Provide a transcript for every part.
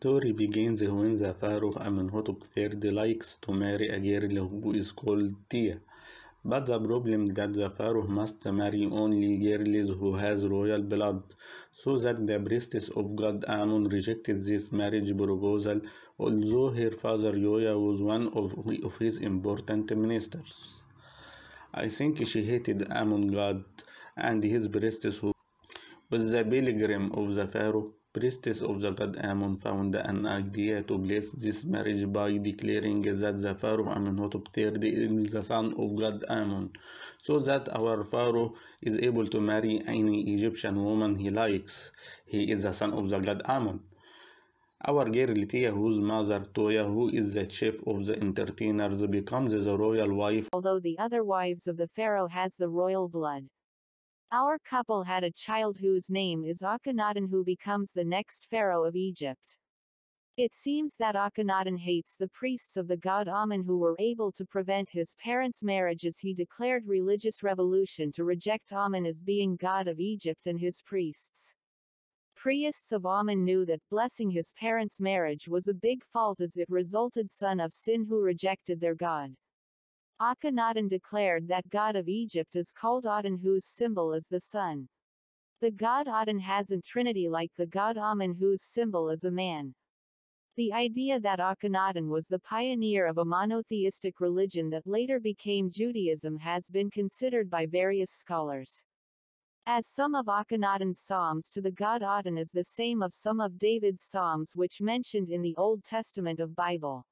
story begins when the pharaoh Amenhotep III likes to marry a girl who is called Tia. But the problem that the pharaoh must marry only girls who has royal blood, so that the priestess of god Amun rejected this marriage proposal, although her father Yoya was one of, of his important ministers. I think she hated Amun god and his priestess who with the pilgrim of the pharaoh, priestess of the god Amun found an idea to bless this marriage by declaring that the pharaoh Amenhotep III is the son of god Amun, so that our pharaoh is able to marry any Egyptian woman he likes. He is the son of the god Amun. Our girl Tiye, whose mother Tuya, who is the chief of the entertainers, becomes the royal wife although the other wives of the pharaoh has the royal blood. Our couple had a child whose name is Akhenaten who becomes the next pharaoh of Egypt. It seems that Akhenaten hates the priests of the god Amun who were able to prevent his parents' marriage as he declared religious revolution to reject Amun as being god of Egypt and his priests. Priests of Amun knew that blessing his parents' marriage was a big fault as it resulted son of sin who rejected their god. Akhenaten declared that god of Egypt is called Aten whose symbol is the sun. The god Aten has a trinity like the god Amun whose symbol is a man. The idea that Akhenaten was the pioneer of a monotheistic religion that later became Judaism has been considered by various scholars. As some of Akhenaten's psalms to the god Aten is the same of some of David's psalms which mentioned in the Old Testament of Bible.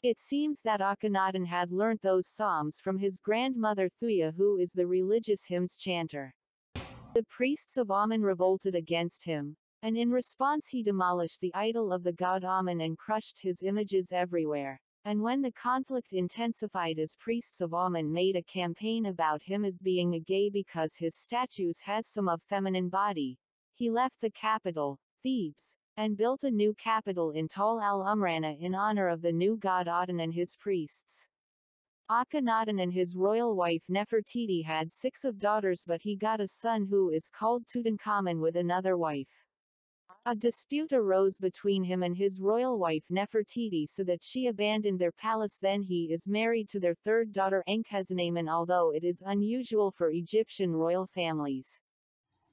It seems that Akhenaten had learnt those psalms from his grandmother Thuya who is the religious hymns chanter. The priests of Amun revolted against him, and in response he demolished the idol of the god Amun and crushed his images everywhere. And when the conflict intensified as priests of Amun made a campaign about him as being a gay because his statues has some of feminine body, he left the capital, Thebes, and built a new capital in Tal al-Amarna in honor of the new god Aten and his priests. Akhenaten and his royal wife Nefertiti had six of daughters but he got a son who is called Tutankhamun with another wife. A dispute arose between him and his royal wife Nefertiti so that she abandoned their palace then he is married to their third daughter Ankhesenamun although it is unusual for Egyptian royal families.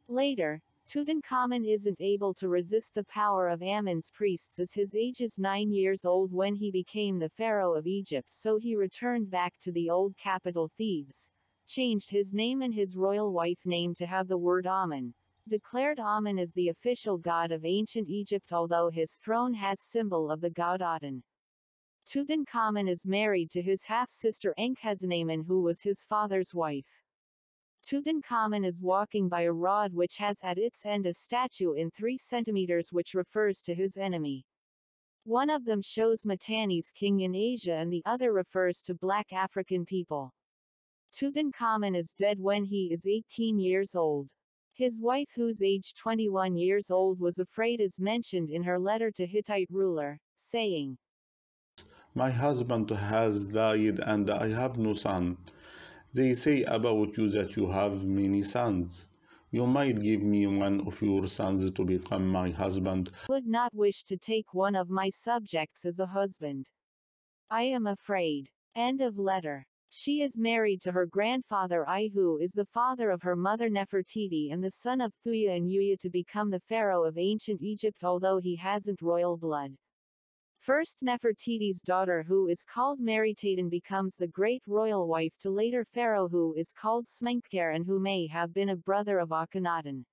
Later, Tutankhamun isn't able to resist the power of Amun's priests as his age is nine years old when he became the pharaoh of Egypt so he returned back to the old capital Thebes, changed his name and his royal wife name to have the word Amun, declared Amun as the official god of ancient Egypt although his throne has symbol of the god Aten. Tutankhamun is married to his half-sister Ankhesenamun who was his father's wife. Tutankhamun is walking by a rod which has at its end a statue in 3 centimeters which refers to his enemy. One of them shows Mitanni's king in Asia and the other refers to black African people. Tutankhamun is dead when he is 18 years old. His wife whose age 21 years old was afraid is mentioned in her letter to Hittite ruler, saying, My husband has died and I have no son. They say about you that you have many sons. You might give me one of your sons to become my husband. Would not wish to take one of my subjects as a husband. I am afraid. End of letter. She is married to her grandfather Ay who is the father of her mother Nefertiti and the son of Thuya and Yuya to become the pharaoh of ancient Egypt although he hasn't royal blood. First Nefertiti's daughter who is called Meritaten becomes the great royal wife to later pharaoh who is called Smenkhkare and who may have been a brother of Akhenaten.